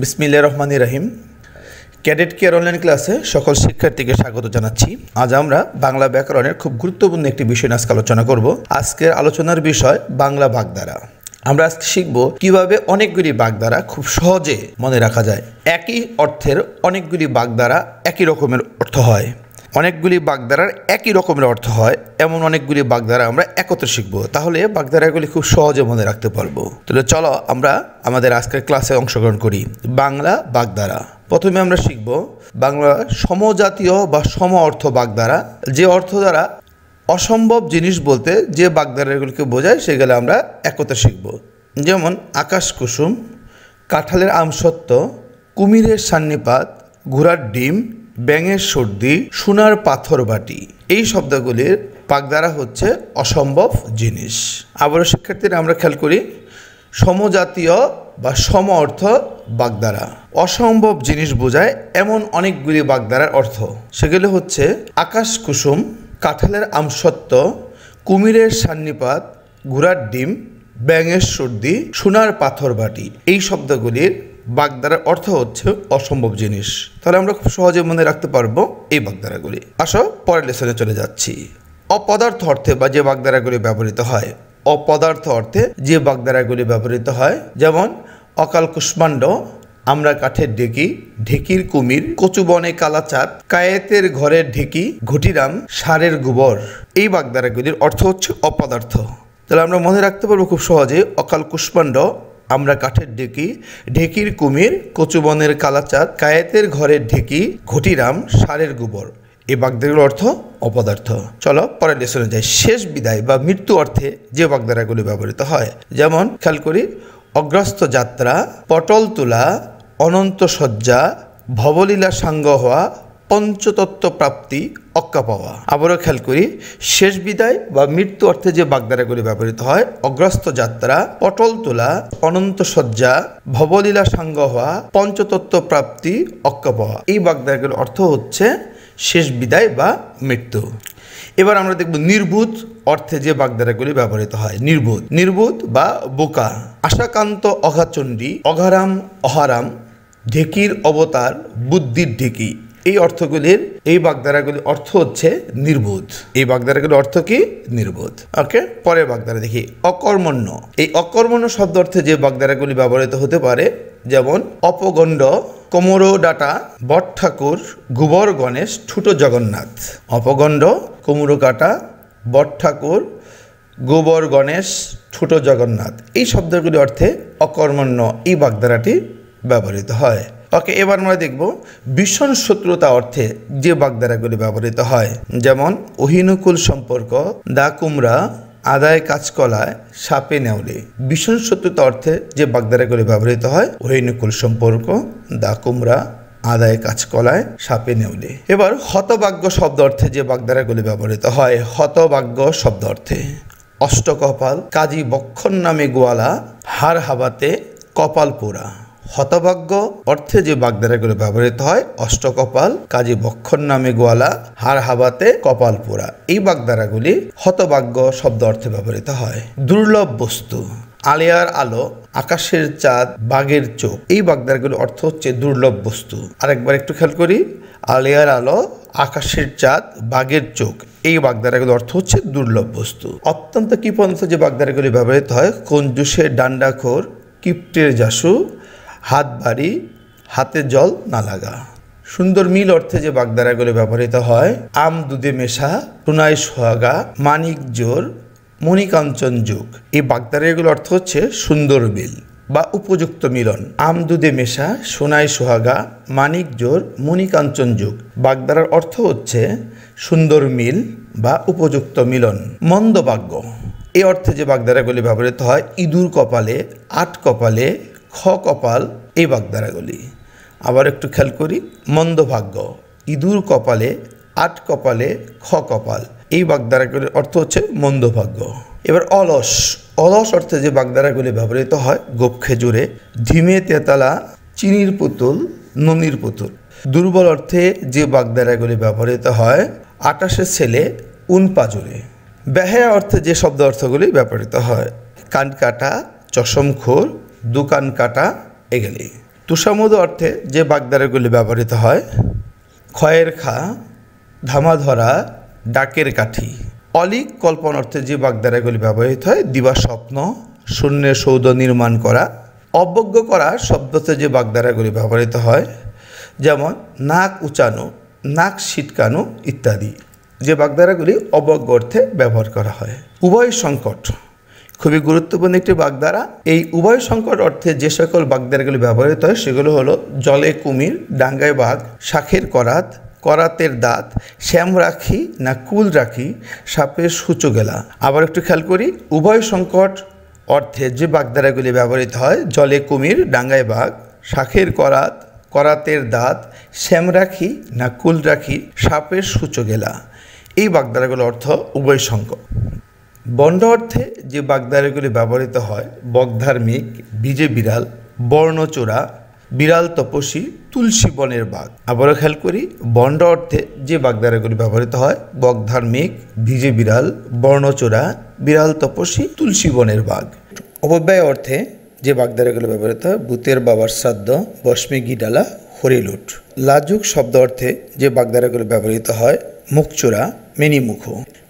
বিসমিল্লা রহমান রাহিম। Cadet care online ক্লাসে সকল শিক্ষার্থীকে স্বাগত জানাচ্ছি। আজ আমরা বাংলা ব্যাকরণের খুব গুরুত্বপূর্ণ একটি বিষয় নিয়ে আজকে আলোচনা করব। আজকের আলোচনার বিষয় বাংলা বাগধারা। আমরা আজকে শিখব কীভাবে অনেকগুলি বাগধারা খুব সহজে মনে রাখা যায়। একই অর্থের অনেকগুলি বাগধারা একই রকমের অর্থ হয়। অনেকগুলি বাগধারার একই রকমের অর্থ হয়, এমন অনেকগুলি বাগধারা আমরা একত্রে শিখব। তাহলে বাগধারাগুলি খুব সহজে মনে রাখতে পারব। তাহলে চলো আমরা আমাদের আজকের ক্লাসে অংশগ্রহণ করি। বাংলা বাগধারা। প্রথমে আমরা শিখব বাংলা সমজাতীয় বা সম অর্থ বাগধারা। যে অর্থ দ্বারা অসম্ভব জিনিস বলতে যে বাগধারাগুলিকে বোঝায়, সেগুলো আমরা একত্রে শিখব। যেমন আকাশ কুসুম, কাঁঠালের আমসত্ব কুমিরের সান্নিপাত, ঘোড়ার ডিম ব্যাঙের সর্দি, সোনার পাথর বাটি। এই শব্দগুলির বাগধারা হচ্ছে অসম্ভব জিনিস। আবারও শিক্ষার্থীরা, আমরা খেয়াল করি, সমজাতীয় বা সম অর্থ বাগদারা অসম্ভব জিনিস বোঝায় এমন অনেকগুলি বাগদারার অর্থ। সেগুলো হচ্ছে আকাশ কুসুম, কাঁঠালের আমসত্ব কুমিরের সান্নিপাত, ঘোড়ার ডিম, ব্যাঙের সর্দি, সোনার পাথর বাটি। এই শব্দগুলির বাগধারার অর্থ হচ্ছে অসম্ভব জিনিস। তাহলে আমরা খুব সহজে মনে রাখতে পারব এই বাগধারাগুলি আসো, পরের লেসনে চলে যাচ্ছি। অপদার্থ অর্থে বা যে বাগধারাগুলি ব্যবহৃত হয়, অপদার্থ অর্থে যে বাগধারাগুলি ব্যবহৃত হয়, যেমন অকাল কুষ্মাণ্ড, আমরা কাঠের ঢেকি, ঢেকির কুমির কচুবনে কালাচাঁদ কায়েতের ঘরের ঢেকি, ঘটিরাম, সারের গোবর। এই বাগদারাগুলির অর্থ হচ্ছে অপদার্থ। তাহলে আমরা মনে রাখতে পারব খুব সহজে অকাল কুষ্মাণ্ড আমরা কাঠের ঢেকি, ঢেকির কুমির কচুবনের কালাচাঁদ, কায়েতের ঘরের ঢেকি, ঘটিরাম, সারের গোবর। এই বাগধারাগুলোর অর্থ অপদার্থ। চলো পরের লেসনে যাই। শেষ বিদায় বা মৃত্যু অর্থে যে বাগদারাগুলি ব্যবহৃত হয়। যেমন খেয়াল করি অগ্রস্ত যাত্রা, পটল তোলা, অনন্ত শয্যা, ভবলীলা সাঙ্গ হওয়া পঞ্চতত্ত্ব প্রাপ্তি অক্কা পাওয়া। আবারও খেয়াল করি, শেষ বিদায় বা মৃত্যু অর্থে যে বাগদারাগুলি ব্যবহৃত হয় অগ্রস্ত যাত্রা, পটল তোলা, অনন্ত শয্যা, ভবলীলা সাঙ্গ হওয়া পঞ্চতত্ত্ব প্রাপ্তি অক্কা পাওয়া। এই বাগধারাগুলির অর্থ হচ্ছে শেষ বিদায় বা মৃত্যু। এবার আমরা দেখব নির্ভূত অর্থে যে বাগদারাগুলি ব্যবহৃত হয়। নির্ভূত নির্ভূত বা বোকা। আশাকান্ত অঘাচণ্ডী, অঘারাম, অহারাম, ঢেকির অবতার, বুদ্ধির ঢেকি। এই অর্থগুলির, এই বাগধারাগুলির অর্থ হচ্ছে নির্বোধ। এই বাগধারাগুলির অর্থ কি? নির্বোধ। ওকে? পরের বাগধারা দেখি। অকর্মণ্য। এই অকর্মণ্য শব্দ অর্থে যে বাগধারাগুলি ব্যবহৃত হতে পারে, যেমন অপগণ্ড কোমরো ডাটা বট ঠাকুর গোবর গণেশ ঠুটো জগন্নাথ। অপগণ্ড কোমরো কাটা বট ঠাকুর গোবর গণেশ ঠুটো জগন্নাথ। এই শব্দগুলি অর্থে অকর্মণ্য এই বাগধারাটি ব্যবহৃত হয়। ওকে, এবার আমরা দেখব ভীষণ শত্রুতা অর্থে যে বাগদারাগুলি ব্যবহৃত হয়। যেমন অহিনুকুল সম্পর্ক, দা কুমড়া, আদায় কাজকলায় সাপে নেওলে ভীষণ শত্রুতা অর্থে যে বাগদারাগুলি ব্যবহৃত হয়, অহিনুকুল সম্পর্ক, দা কুমড়া, আদায় কাজকলায় সাপে নেউলে। এবার হতভাগ্য শব্দ অর্থে যে বাগদারাগুলি ব্যবহৃত হয়, হতভাগ্য শব্দ অর্থে। অষ্টকপাল, কাজী বক্ষণ নামে গোয়ালা হার হাবাতে কপাল পোড়া হতভাগ্য অর্থে যে বাগধারাগুলো ব্যবহৃত হয়, অষ্টকপাল, কাজী বক্ষণ নামে গোয়ালা হার হাবাতে কপাল পোড়া এই বাগধারাগুলি হতভাগ্য শব্দ অর্থে ব্যবহৃত হয়। দুর্লভ বস্তু, আলিয়ার আলো, আকাশের চাঁদ, বাঘের চোখ। এই বাগধারাগুলির অর্থ হচ্ছে দুর্লভ বস্তু। আরেকবার একটু খেয়াল করি। আলিয়ার আলো, আকাশের চাঁদ, বাঘের চোখ। এই বাগধারাগুলির অর্থ হচ্ছে দুর্লভ বস্তু। অত্যন্ত কিপন্ত যে বাগধারাগুলি ব্যবহৃত হয়, কঞ্জুসের ডান্ডাখোর, কিপ্টের জাসু হাত বাড়ি, হাতে জল না লাগা। সুন্দর মিল অর্থে যে বাগধারাগুলি ব্যবহৃত হয়, আম দুধে মেশা সোনাই সোহাগা, মানিক জোর, মণিকাঞ্চন যুগ। এই বাগধারাগুলোর অর্থ হচ্ছে সুন্দর মিল বা উপযুক্ত মিলন। আম দুধে মেশা, সোনাই সোহাগা, মানিক জোর, মণিকাঞ্চন যুগ। বাগদারার অর্থ হচ্ছে সুন্দর মিল বা উপযুক্ত মিলন। মন্দবাগ্য এই অর্থে যে বাগদারাগুলি ব্যবহৃত হয়, ইঁদুর কপালে, আট কপালে খ কপাল এই বাগধারাগুলি আবার একটু খেয়াল করি মন্দভাগ্য ইঁদুর কপালে, আট কপালে খ কপাল এই বাগধারাগুলির অর্থ হচ্ছে মন্দভাগ্য এবার অলস। অলস অর্থে যে বাগধারাগুলি ব্যবহৃত হয়, গোপ খেজুরে, ধিমে তেতালা, চিনির পুতুল, ননির পুতুল। দুর্বল অর্থে যে বাগধারাগুলি ব্যবহৃত হয় আটাশের ছেলে, উন পাজুরে। বেহায়া অর্থে যে শব্দ অর্থগুলি ব্যবহৃত হয়। কান কাটা চশমখোর দোকান কাটা এগুলি। তুষামুদ অর্থে যে বাগদারাগুলি ব্যবহৃত হয়, ক্ষয়ের খা ধামা ধরা ডাকের কাঠি। অলিক কল্পন অর্থে যে বাগদারাগুলি ব্যবহৃত হয়, দিবা স্বপ্ন শূন্যের সৌধ নির্মাণ করা, অবজ্ঞ করা শব্দতে যে বাগদারাগুলি ব্যবহৃত হয়, যেমন নাক উচানো, নাক ছিটকানো ইত্যাদি। যে বাগদারাগুলি অবজ্ঞ অর্থে ব্যবহার করা হয়। উভয় সংকট খুবই গুরুত্বপূর্ণ একটি বাগদারা এই উভয় সংকট অর্থে যে সকল বাগদারাগুলি ব্যবহৃত হয়, সেগুলো হলো জলে কুমির, ডাঙ্গায় বাঘ, শাখের করাত, করাতের দাঁত, শ্যাম রাখি না কুল রাখি সাপের সূচো গেলা। আবার একটু খেয়াল করি, উভয় সংকট অর্থে যে বাগদারাগুলি ব্যবহৃত হয়, জলে কুমির, ডাঙ্গায় বাঘ, শাখের করাত, করাতের দাঁত, শ্যাম রাখি না কুল রাখি সাপের সূচো গেলা। এই বাগদারাগুলোর অর্থ উভয় সংকট। বন্ড অর্থে যে বাগদারিগুলি ব্যবহৃত হয় বগধার্মিক বিজে বিড়াল বর্ণচোরা বিড়াল তপসী তুলসী বনের বাঘ। আবারও খেয়াল করি, বন্ড অর্থে যে বাগদারাগুলি ব্যবহৃত হয় বগধার্মিক ভিজে বিড়াল বর্ণচোরা বিড়াল তপসী তুলসী বনের বাঘ। অপব্যয় অর্থে যে বাগদারাগুলি ব্যবহৃত হয়, ভূতের বাবার শ্রাদ্ধ বস্মী গিডালা হরিলুট লাজুক শব্দ অর্থে যে বাগদারাগুলি ব্যবহৃত হয় মুখচোরা মেনিমুখ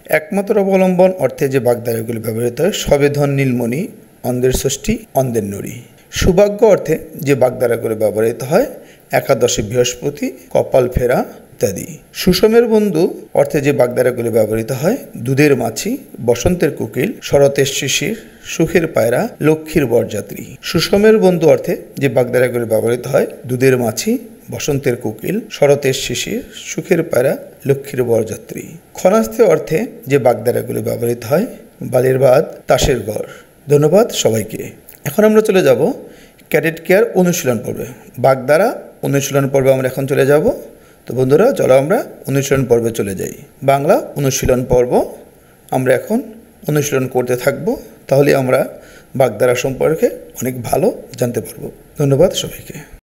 একমাত্র অবলম্বন অর্থে যে বাগদারাগুলি ব্যবহৃত হয় সবেধন নীলমণি, অন্ধের ষষ্ঠী, অন্ধের নড়ি। সৌভাগ্য অর্থে যে বাগদারাগুলি ব্যবহৃত হয়, একাদশী বৃহস্পতি, কপাল ফেরা ইত্যাদি। সুষমের বন্ধু অর্থে যে বাগদারাগুলি ব্যবহৃত হয়, দুধের মাছি, বসন্তের কুকিল, শরতের শিশির, সুখের পায়রা, লক্ষ্মীর বরযাত্রী। সুষমের বন্ধু অর্থে যে বাগদারাগুলি ব্যবহৃত হয়, দুধের মাছি বসন্তের কোকিল, শরতের শিশির সুখের পায়রা, লক্ষ্মীর বরযাত্রী। ক্ষণাস্তে অর্থে যে বাগদারাগুলি ব্যবহৃত হয়, বালির বাদ তাসের গড় ধন্যবাদ সবাইকে। এখন আমরা চলে যাব ক্যাডেট কেয়ার অনুশীলন পর্বে। বাগদারা অনুশীলন পর্বে আমরা এখন চলে যাব। তো বন্ধুরা, চলো আমরা অনুশীলন পর্বে চলে যাই। বাংলা অনুশীলন পর্ব আমরা এখন অনুশীলন করতে থাকব। তাহলে আমরা বাগদারা সম্পর্কে অনেক ভালো জানতে পারব। ধন্যবাদ সবাইকে।